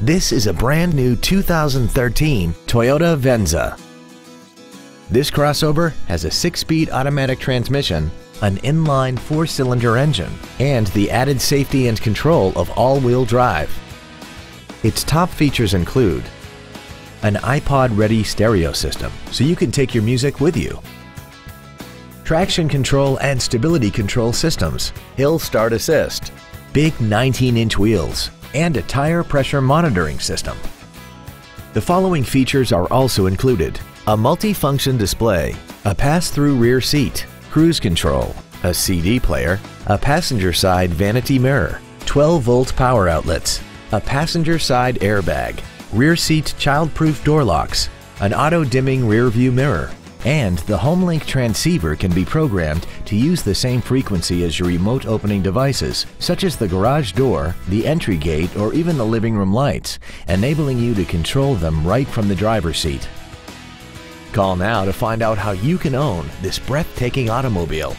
This is a brand new 2013 Toyota Venza. This crossover has a six-speed automatic transmission, an inline four-cylinder engine, and the added safety and control of all-wheel drive. Its top features include an iPod-ready stereo system, so you can take your music with you, traction control and stability control systems, hill start assist, big 19-inch wheels, and a tire pressure monitoring system. The following features are also included. A multi-function display, a pass-through rear seat, cruise control, a CD player, a passenger side vanity mirror, 12-volt power outlets, a passenger side airbag, rear seat child-proof door locks, an auto-dimming rear view mirror, and the HomeLink transceiver can be programmed to use the same frequency as your remote opening devices, such as the garage door, the entry gate, or even the living room lights, enabling you to control them right from the driver's seat. Call now to find out how you can own this breathtaking automobile.